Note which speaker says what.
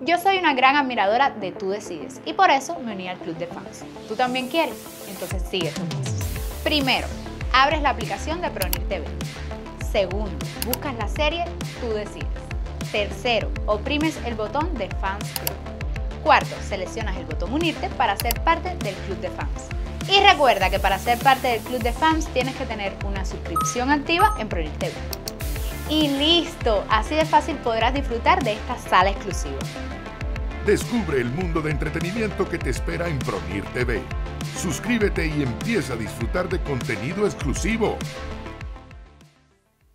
Speaker 1: Yo soy una gran admiradora de Tú Decides y por eso me uní al club de fans. ¿Tú también quieres? Entonces sigue tus pasos. Primero, abres la aplicación de Pronir TV. Segundo, buscas la serie Tú Decides. Tercero, oprimes el botón de Fans Club. Cuarto, seleccionas el botón Unirte para ser parte del club de fans. Y recuerda que para ser parte del club de fans tienes que tener una suscripción activa en Pronir TV. Y listo, así de fácil podrás disfrutar de esta sala exclusiva.
Speaker 2: Descubre el mundo de entretenimiento que te espera en Pronir TV. Suscríbete y empieza a disfrutar de contenido exclusivo.